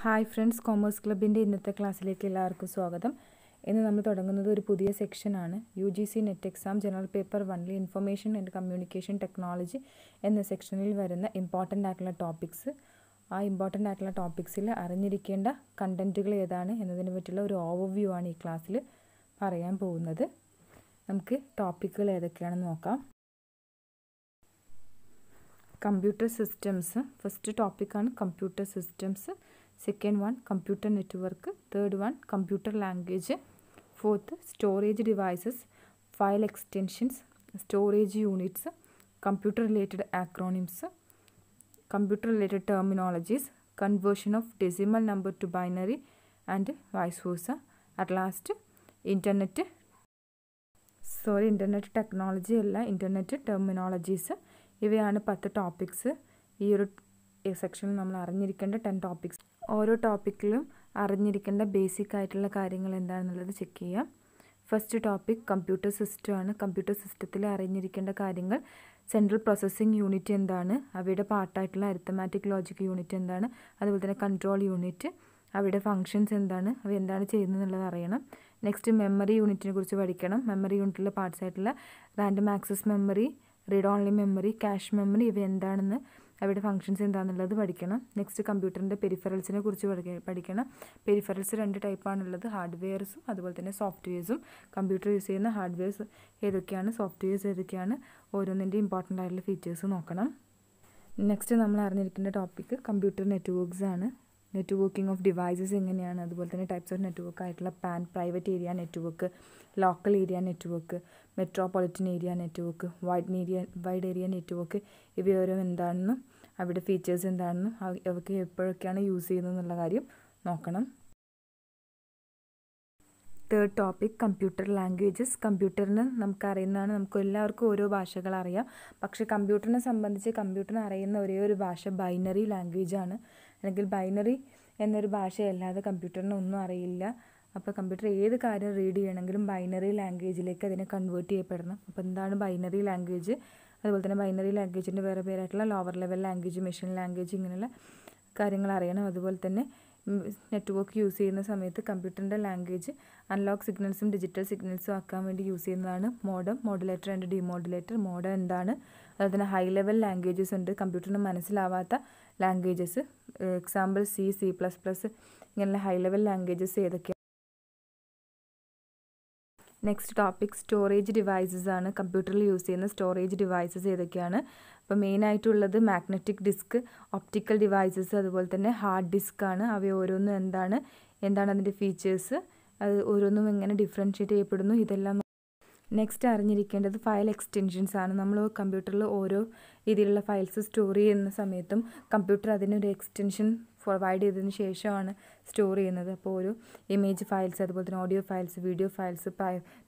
Hi friends commerce ക്ലബിന്റെ ഇന്നത്തെ ക്ലാസ്സിലേക്ക് എല്ലാവർക്കും സ്വാഗതം. ഇന്ന് നമ്മൾ തുടങ്ങുന്നത് ഒരു പുതിയ സെക്ഷനാണ് U G C NET exam general paper വണ്ണിൽ ഇൻഫർമേഷൻ ആൻഡ് കമ്മ്യൂണിക്കേഷൻ ടെക്നോളജി എന്ന സെക്ഷനിൽ വരുന്ന ഇമ്പോർട്ടന്റ് ആയിട്ടുള്ള ടോപ്പിക്സ് ആ ഇമ്പോർട്ടന്റ് ആയിട്ടുള്ള ടോപ്പിക്സിൽ അറിഞ്ഞിരിക്കേണ്ട കണ്ടന്റുകൾ ഏതാണ് എന്നതിനെ പറ്റിയുള്ള ഒരു ഓവർവ്യൂ ആണ് ഈ ക്ലാസ്സിൽ പറയാൻ പോകുന്നത്. നമുക്ക് ടോപ്പിക്കുകൾ ഏതൊക്കെയാണെന്ന് നോക്കാം. കമ്പ്യൂട്ടർ സിസ്റ്റംസ് ഫസ്റ്റ് ടോപ്പിക്കാണ് computer systems second one computer network third one computer language fourth storage devices file extensions storage units computer related acronyms computer related terminologies conversion of decimal number to binary and vice versa at last internet sorry internet technology അല്ല internet terminologies ഇവയാണ് പത്ത് topics ഈ ഒരു സെക്ഷനിൽ നമ്മൾ അറിഞ്ഞിരിക്കേണ്ട ten topics ഓരോ ടോപ്പിക്കിലും അറിഞ്ഞിരിക്കേണ്ട ബേസിക് ആയിട്ടുള്ള കാര്യങ്ങൾ എന്താണെന്നുള്ളത് ചെക്ക് ചെയ്യാം. ഫസ്റ്റ് ടോപ്പിക് കമ്പ്യൂട്ടർ സിസ്റ്റമാണ് കമ്പ്യൂട്ടർ സിസ്റ്റത്തിൽ അറിഞ്ഞിരിക്കേണ്ട കാര്യങ്ങൾ. സെൻട്രൽ പ്രോസസ്സിംഗ് യൂണിറ്റ് എന്താണ്? അവയുടെ പാർട്ടായിട്ടുള്ള അരിത്തമാറ്റിക് ലോജിക് യൂണിറ്റ് എന്താണ്? അതുപോലെ തന്നെ കൺട്രോൾ യൂണിറ്റ് അവയുടെ ഫങ്ഷൻസ് എന്താണ്? അവ എന്താണ് ചെയ്യുന്നത് എന്നുള്ളത് അറിയണം നെക്സ്റ്റ് മെമ്മറി യൂണിറ്റിനെ കുറിച്ച് പഠിക്കണം. മെമ്മറി യൂണിറ്റിലെ പാർട്സ് ആയിട്ടുള്ള random access memory read only memory cache memory ഇവ എന്താണെന്ന് അവയുടെ ഫങ്ഷൻസ് എന്താണെന്നുള്ളത് പഠിക്കണം. നെക്സ്റ്റ് കമ്പ്യൂട്ടറിന്റെ പെരിഫറൽസിനെ കുറിച്ച് പഠിക്കണം. പെരിഫറൽസ് രണ്ട് ടൈപ്പാണുള്ളത് ഹാർഡ്വെയർസും അതുപോലെ തന്നെ സോഫ്റ്റ്വെയർസും കമ്പ്യൂട്ടർ യൂസ് ചെയ്യുന്ന ഹാർഡ്വെയർസ് ഏതൊക്കെയാണ്? സോഫ്റ്റ്വെയർസ് ഏതൊക്കെയാണ്? ഓരോന്നിന്റെ ഇമ്പോർട്ടന്റ് ആയിട്ടുള്ള ഫീച്ചേഴ്സ് നോക്കണം. നെക്സ്റ്റ് നമ്മൾ അറിഞ്ഞിരിക്കേണ്ട ടോപ്പിക്ക് കമ്പ്യൂട്ടർ നെറ്റ്വർക്ക്സ് ആണ്. നെറ്റ്വർക്കിംഗ് ഓഫ് ഡിവൈസസ് എങ്ങനെയാണ്? അതുപോലെ തന്നെ ടൈപ്സ് ഓഫ് നെറ്റ്വർക്ക് ആയിട്ടുള്ള PAN private area network local area network metropolitan area network wide area wide area network ഇവയോരോ എന്താണെന്നും അവിടെ ഫീച്ചേഴ്സ് എന്താണെന്നും അവർക്ക് എപ്പോഴൊക്കെയാണ് യൂസ് ചെയ്യുന്നത് എന്നുള്ള കാര്യം നോക്കണം. Third topic computer languages. കമ്പ്യൂട്ടറിന് നമുക്കറിയുന്നതാണ് നമുക്ക് എല്ലാവർക്കും ഓരോ ഭാഷകൾ അറിയാം. പക്ഷേ കമ്പ്യൂട്ടറിനെ സംബന്ധിച്ച് കമ്പ്യൂട്ടറിന് അറിയുന്ന ഒരേ ഒരു ഭാഷ ബൈനറി ലാംഗ്വേജ് ആണ്. അല്ലെങ്കിൽ ബൈനറി എന്നൊരു ഭാഷയല്ലാതെ കമ്പ്യൂട്ടറിന് ഒന്നും അറിയില്ല. അപ്പോൾ കമ്പ്യൂട്ടർ ഏത് കാര്യം റീഡ് ചെയ്യണമെങ്കിലും ബൈനറി ലാംഗ്വേജിലേക്ക് അതിനെ കൺവേർട്ട് ചെയ്യപ്പെടണം. അപ്പോൾ എന്താണ് ബൈനറി ലാംഗ്വേജ്? അതുപോലെ തന്നെ ബൈനറി ലാംഗ്വേജിന്റെ വേറെ പേരായിട്ടുള്ള lower level language machine language ഇങ്ങനെയുള്ള കാര്യങ്ങൾ അറിയണം. അതുപോലെ തന്നെ നെറ്റ്വർക്ക് യൂസ് ചെയ്യുന്ന സമയത്ത് കമ്പ്യൂട്ടറിന്റെ ലാംഗ്വേജ് അൺലോക്ക് സിഗ്നൽസും ഡിജിറ്റൽ സിഗ്നൽസും ആക്കാൻ വേണ്ടി യൂസ് ചെയ്യുന്നതാണ് modem modulator and demodulator modem എന്താണ്? അതുപോലെ തന്നെ ഹൈ ലെവൽ ലാംഗ്വേജസ് ഉണ്ട്. കമ്പ്യൂട്ടറിന് മനസ്സിലാവാത്ത languages example C C plus plus ഇങ്ങനെയുള്ള ഹൈ ലെവൽ ലാംഗ്വേജസ് ഏതൊക്കെയാണ് നെക്സ്റ്റ് ടോപ്പിക് സ്റ്റോറേജ് ഡിവൈസസ് ആണ്. കമ്പ്യൂട്ടറിൽ യൂസ് ചെയ്യുന്ന സ്റ്റോറേജ് ഡിവൈസസ് ഏതൊക്കെയാണ്? അപ്പോൾ മെയിനായിട്ടുള്ളത് മാഗ്നറ്റിക് ഡിസ്ക് ഒപ്റ്റിക്കൽ ഡിവൈസസ് അതുപോലെ തന്നെ ഹാർഡ് ഡിസ്ക് ആണ്. അവ ഓരോന്നും എന്താണ്? എന്താണ് അതിന്റെ ഫീച്ചേഴ്സ് അത് ഓരോന്നും എങ്ങനെ ഡിഫറൻഷ്യേറ്റ് ചെയ്യപ്പെടുന്നു? ഇതെല്ലാം നെക്സ്റ്റ് അറിഞ്ഞിരിക്കേണ്ടത് ഫയൽ എക്സ്റ്റെൻഷൻസ് ആണ്. നമ്മൾ കമ്പ്യൂട്ടറിൽ ഓരോ രീതിയിലുള്ള ഫയൽസ് സ്റ്റോർ ചെയ്യുന്ന സമയത്തും കമ്പ്യൂട്ടർ അതിനൊരു എക്സ്റ്റെൻഷൻ പ്രൊവൈഡ് ചെയ്തതിന് ശേഷമാണ് സ്റ്റോർ ചെയ്യുന്നത്. അപ്പോൾ ഒരു ഇമേജ് ഫയൽസ് അതുപോലെ തന്നെ audio files video files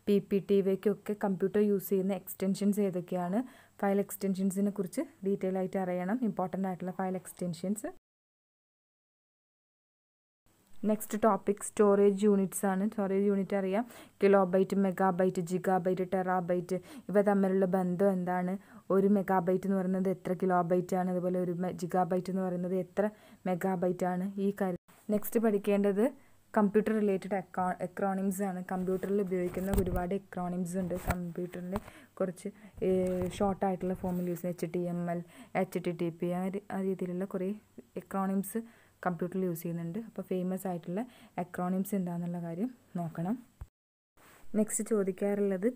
P P T ഇവയ്ക്കൊക്കെ computer use ചെയ്യുന്ന എക്സ്റ്റെൻഷൻസ് ഏതൊക്കെയാണ്? ഫയൽ എക്സ്റ്റെൻഷൻസിനെ കുറിച്ച് ഡീറ്റെയിൽ ആയിട്ട് അറിയണം. ഇമ്പോർട്ടന്റ് ആയിട്ടുള്ള file extensions next topic storage units ആണ്. സ്റ്റോറേജ് യൂണിറ്റ് അറിയാം. കിലോബൈറ്റ് മെഗാബൈറ്റ് ജിഗാബൈറ്റ് ടെറാബൈറ്റ് ഇവ തമ്മിലുള്ള ബന്ധം എന്താണ്? ഒരു മെഗാബൈറ്റ് എന്ന് പറയുന്നത് എത്ര കിലോബൈറ്റ് ആണ്? അതുപോലെ ഒരു ജിഗാബൈറ്റ് എന്ന് പറയുന്നത് എത്ര മെഗാബൈറ്റ് ആണ്? ഈ കാര്യം. നെക്സ്റ്റ് പഠിക്കേണ്ടത് കമ്പ്യൂട്ടർ റിലേറ്റഡ് അക്കോ എക്രോണിംസ് ആണ്. കമ്പ്യൂട്ടറിൽ ഉപയോഗിക്കുന്ന ഒരുപാട് എക്രോണിംസ് ഉണ്ട്. കമ്പ്യൂട്ടറിൽ കുറച്ച് ഷോർട്ടായിട്ടുള്ള ഫോമിൽ use H T M L H T T P ആ രീതിയിലുള്ള കുറേ എക്രോണിംസ് കമ്പ്യൂട്ടറിൽ യൂസ് ചെയ്യുന്നുണ്ട്. അപ്പോൾ ഫേമസ് ആയിട്ടുള്ള അക്രോണിംസ് എന്താണെന്നുള്ള കാര്യം നോക്കണം. നെക്സ്റ്റ് ചോദിക്കാറുള്ളത്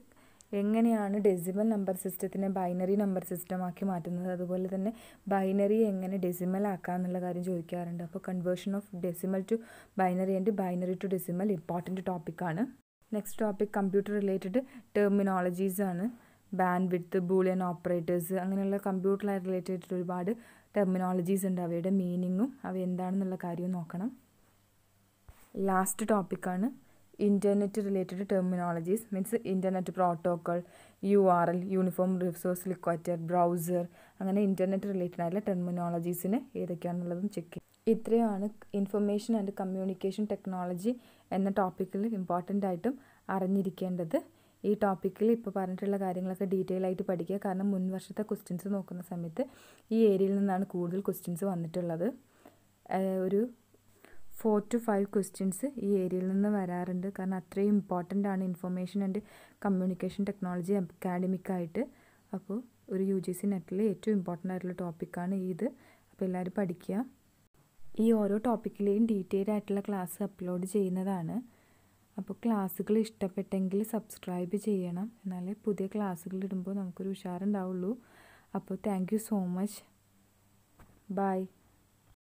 എങ്ങനെയാണ് ഡെസിമൽ നമ്പർ സിസ്റ്റത്തിനെ ബൈനറി നമ്പർ സിസ്റ്റമാക്കി മാറ്റുന്നത്? അതുപോലെ തന്നെ ബൈനറി എങ്ങനെ ഡെസിമൽ ആക്കാം എന്നുള്ള കാര്യം ചോദിക്കാറുണ്ട്. അപ്പോൾ conversion of decimal to binary and binary to decimal important ടോപ്പിക്കാണ് next topic computer related terminologies ആണ്. ബാൻഡ് വിഡ്ത്ത് ബൂളിയൻ ഓപ്പറേറ്റേഴ്സ് അങ്ങനെയുള്ള കമ്പ്യൂട്ടർ റിലേറ്റഡ് ഒരുപാട് ടെർമിനോളജീസ് ഉണ്ട് അവയുടെ മീനിങ്ങും അവ എന്താണെന്നുള്ള കാര്യവും നോക്കണം. ലാസ്റ്റ് ടോപ്പിക്കാണ് internet related terminologies means internet protocol U R L uniform resource locator browser അങ്ങനെ ഇന്റർനെറ്റ് റിലേറ്റഡ് ആയിട്ടുള്ള ടെർമിനോളജീസിന് ഏതൊക്കെയാണെന്നുള്ളതും ചെക്ക് ചെയ്യും. ഇത്രയാണ് ഇൻഫർമേഷൻ ആൻഡ് കമ്മ്യൂണിക്കേഷൻ ടെക്നോളജി എന്ന ടോപ്പിക്കിൽ ഇമ്പോർട്ടന്റ് ആയിട്ടും അറിഞ്ഞിരിക്കേണ്ടത്. ഈ ടോപ്പിക്കിൽ ഇപ്പോൾ പറഞ്ഞിട്ടുള്ള കാര്യങ്ങളൊക്കെ ഡീറ്റെയിൽ ആയിട്ട് പഠിക്കുക. കാരണം മുൻവർഷത്തെ ക്വസ്റ്റ്യൻസ് നോക്കുന്ന സമയത്ത് ഈ ഏരിയയിൽ നിന്നാണ് കൂടുതൽ ക്വസ്റ്റ്യൻസ് വന്നിട്ടുള്ളത്. ഒരു ഫോർ ടു ഫൈവ് ക്വസ്റ്റ്യൻസ് ഈ ഏരിയയിൽ നിന്ന് വരാറുണ്ട്. കാരണം അത്രയും ഇമ്പോർട്ടന്റ് ആണ് ഇൻഫർമേഷൻ ആൻഡ് കമ്മ്യൂണിക്കേഷൻ ടെക്നോളജി അക്കാഡമിക്കായിട്ട് അപ്പോൾ ഒരു യു ജി സി നെറ്റിൽ ഏറ്റവും ഇമ്പോർട്ടന്റ് ആയിട്ടുള്ള ടോപ്പിക്കാണ് ഇത്. അപ്പോൾ എല്ലാവരും പഠിക്കുക. ഈ ഓരോ ടോപ്പിക്കിലെയും ഡീറ്റെയിൽ ആയിട്ടുള്ള ക്ലാസ് അപ്ലോഡ് ചെയ്യുന്നതാണ്. ക്ലാസ്സുകൾ ഇഷ്ടപ്പെട്ടെങ്കിൽ സബ്സ്ക്രൈബ് ചെയ്യണം. എന്നാലേ പുതിയ ക്ലാസ്സുകൾ ഇടുമ്പോൾ നമുക്കൊരു ഉഷാറുണ്ടാവുള്ളൂ. അപ്പോൾ താങ്ക് സോ മച്ച് ബൈ